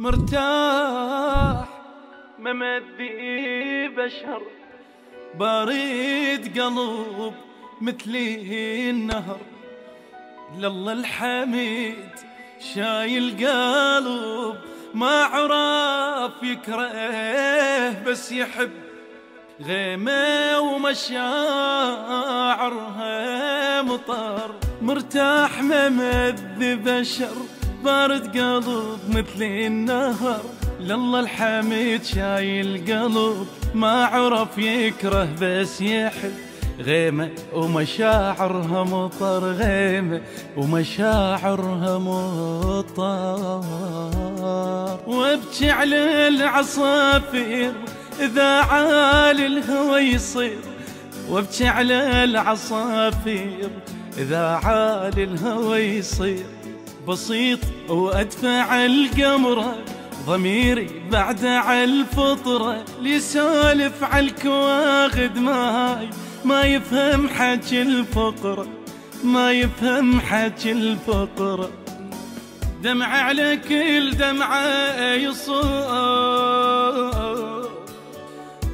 مرتاح ما مدي بشر. بارد قلب مثلي النهر. لله الحميد شايل قلب ما عرف يكره بس يحب غيمة ومشاعرها مطر. مرتاح ما مذ بشر. بارد قلب مثل النهر. لله الحميد شايل قلب ما عرف يكره بس يحب. غيمة ومشاعرها مطر غيمة ومشاعرها مطر. وابكي على العصافير إذا عالي الهوى يصير. وابكي على العصافير إذا عالي الهوى يصير. بسيط وأدفع القمرة ضميري بعد على الفطرة ليسالف على الكواغد ماي. ما يفهم حكي الفقرة ما يفهم حكي الفقرة دمع على كل دمعة يصور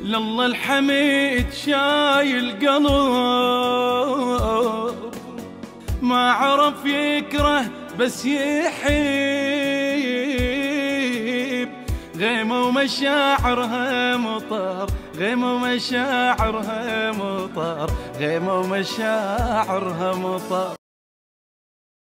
لله الحميد شايل قلب ما عرف يكره بس يحب. غيمة ومشاعرها مطر غيمة ومشاعرها مطر غيمة ومشاعرها مطر